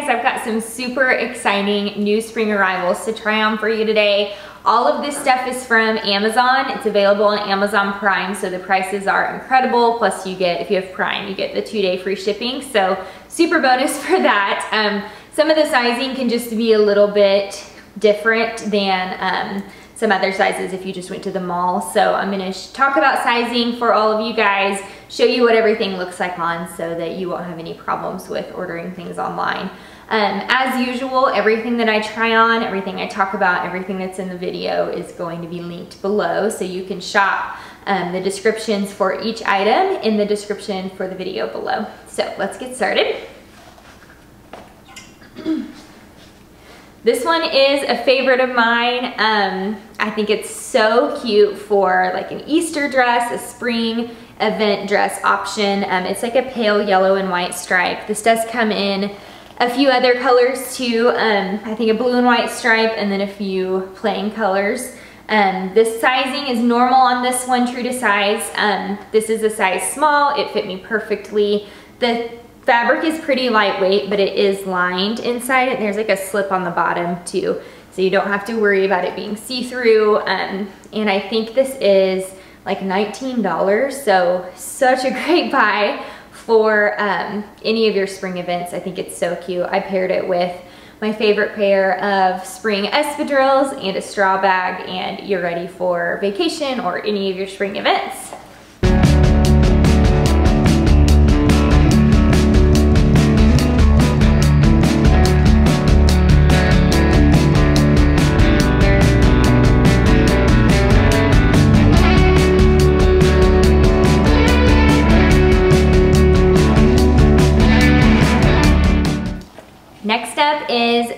guys, I've got some super exciting new spring arrivals to try on for you today. All of this stuff is from Amazon. It's available on Amazon Prime, so the prices are incredible. Plus you get, if you have Prime, you get the two day free shipping. So super bonus for that. Um, some of the sizing can just be a little bit different than um, some other sizes if you just went to the mall. So I'm gonna talk about sizing for all of you guys, show you what everything looks like on so that you won't have any problems with ordering things online. Um, as usual, everything that I try on, everything I talk about, everything that's in the video is going to be linked below so you can shop um, the descriptions for each item in the description for the video below. So let's get started. This one is a favorite of mine. Um, I think it's so cute for like an Easter dress, a spring event dress option. Um, it's like a pale yellow and white stripe. This does come in a few other colors too. Um, I think a blue and white stripe and then a few plain colors. Um, this sizing is normal on this one, true to size. Um, this is a size small. It fit me perfectly. The Fabric is pretty lightweight, but it is lined inside and there's like a slip on the bottom too. So you don't have to worry about it being see-through. Um, and I think this is like $19. So such a great buy for um, any of your spring events. I think it's so cute. I paired it with my favorite pair of spring espadrilles and a straw bag and you're ready for vacation or any of your spring events.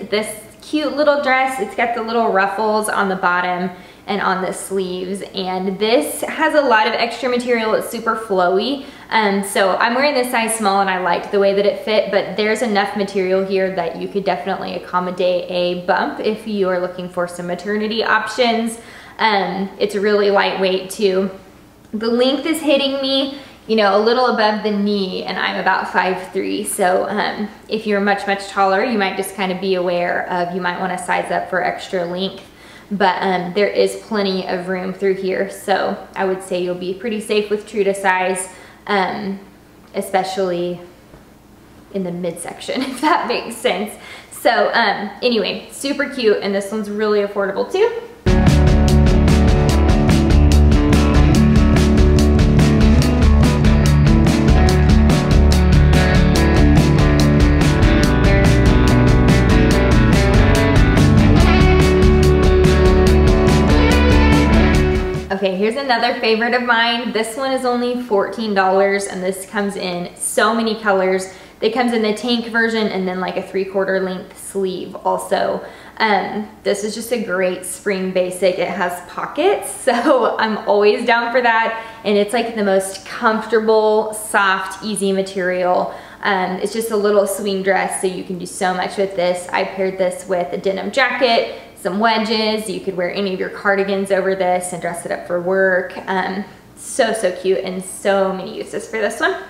This cute little dress. It's got the little ruffles on the bottom and on the sleeves. And this has a lot of extra material. It's super flowy. Um, so I'm wearing this size small and I liked the way that it fit, but there's enough material here that you could definitely accommodate a bump if you are looking for some maternity options. Um, it's really lightweight too. The length is hitting me you know, a little above the knee and I'm about 5'3". So um, if you're much, much taller, you might just kind of be aware of, you might want to size up for extra length. But um, there is plenty of room through here. So I would say you'll be pretty safe with true to size, um, especially in the midsection, if that makes sense. So um, anyway, super cute. And this one's really affordable too. Okay, here's another favorite of mine. This one is only $14 and this comes in so many colors. It comes in the tank version and then like a three quarter length sleeve also. Um, this is just a great spring basic. It has pockets, so I'm always down for that. And it's like the most comfortable, soft, easy material. Um, it's just a little swing dress, so you can do so much with this. I paired this with a denim jacket, some wedges. You could wear any of your cardigans over this and dress it up for work. Um, so, so cute and so many uses for this one.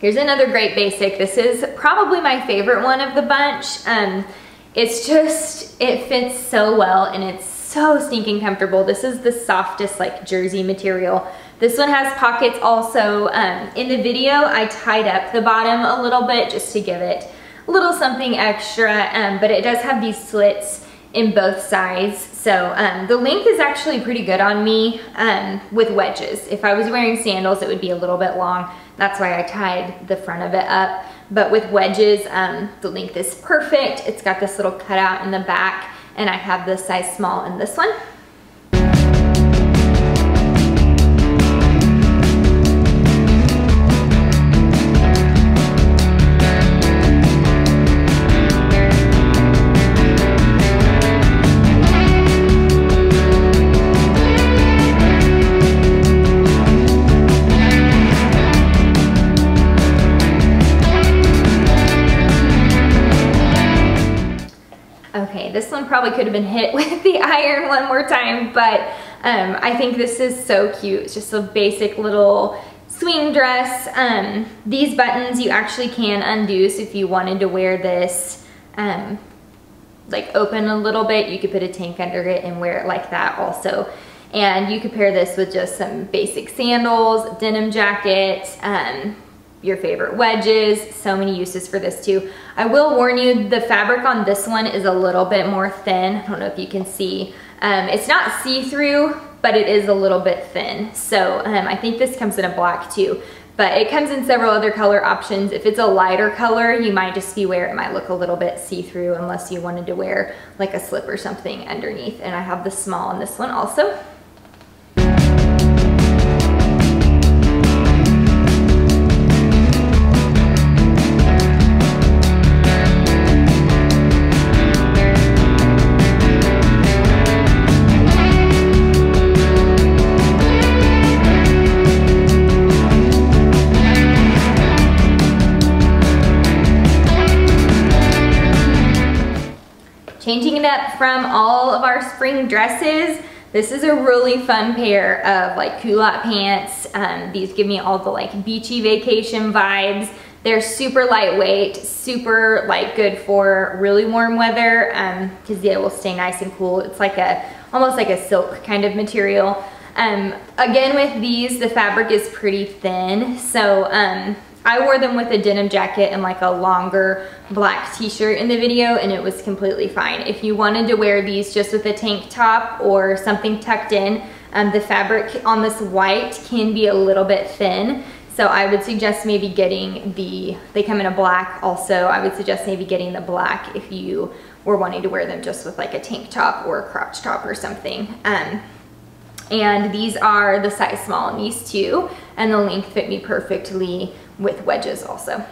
Here's another great basic. This is probably my favorite one of the bunch. Um, it's just, it fits so well and it's so stinking comfortable. This is the softest like jersey material. This one has pockets also. Um, in the video, I tied up the bottom a little bit just to give it a little something extra, um, but it does have these slits in both sides. So um, the length is actually pretty good on me um, with wedges. If I was wearing sandals, it would be a little bit long. That's why I tied the front of it up. But with wedges, um, the length is perfect. It's got this little cutout in the back and I have the size small in this one. Been hit with the iron one more time, but um, I think this is so cute. It's just a basic little swing dress. Um, these buttons you actually can undo, so if you wanted to wear this um, like open a little bit, you could put a tank under it and wear it like that also. And you could pair this with just some basic sandals, denim jacket, um, your favorite wedges, so many uses for this too. I will warn you, the fabric on this one is a little bit more thin. I don't know if you can see. Um, it's not see-through, but it is a little bit thin. So um, I think this comes in a black too, but it comes in several other color options. If it's a lighter color, you might just be where it might look a little bit see-through unless you wanted to wear like a slip or something underneath. And I have the small in this one also. Changing it up from all of our spring dresses, this is a really fun pair of like culotte pants. Um, these give me all the like beachy vacation vibes. They're super lightweight, super like good for really warm weather because um, it will stay nice and cool. It's like a, almost like a silk kind of material. Um, again with these, the fabric is pretty thin. So um, I wore them with a denim jacket and like a longer black t-shirt in the video and it was completely fine. If you wanted to wear these just with a tank top or something tucked in, um, the fabric on this white can be a little bit thin. So I would suggest maybe getting the, they come in a black also, I would suggest maybe getting the black if you were wanting to wear them just with like a tank top or a crotch top or something. Um, and these are the size small in these two and the length fit me perfectly with wedges also.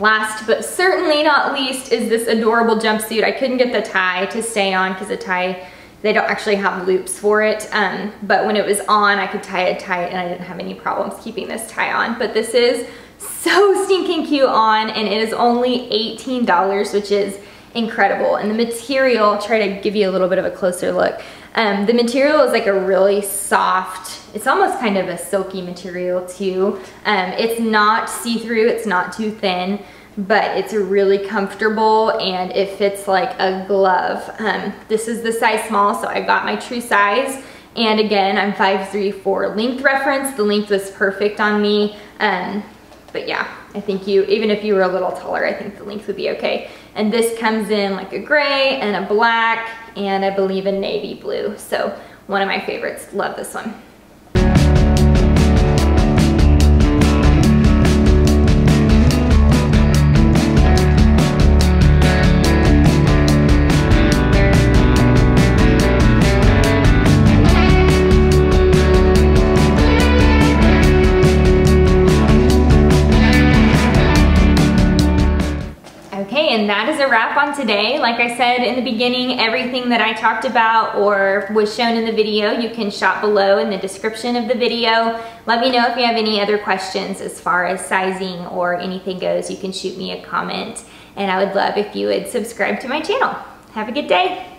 Last but certainly not least is this adorable jumpsuit. I couldn't get the tie to stay on because the tie they don't actually have loops for it, um, but when it was on, I could tie it tight and I didn't have any problems keeping this tie on. But this is so stinking cute on and it is only $18, which is incredible. And the material, I'll try to give you a little bit of a closer look. Um, the material is like a really soft, it's almost kind of a silky material too. Um, it's not see-through, it's not too thin but it's really comfortable and it fits like a glove. Um, this is the size small, so I got my true size. And again, I'm 5'3", for length reference. The length was perfect on me. Um, but yeah, I think you, even if you were a little taller, I think the length would be okay. And this comes in like a gray and a black and I believe a navy blue. So one of my favorites, love this one. And that is a wrap on today. Like I said in the beginning, everything that I talked about or was shown in the video, you can shop below in the description of the video. Let me know if you have any other questions as far as sizing or anything goes. You can shoot me a comment and I would love if you would subscribe to my channel. Have a good day.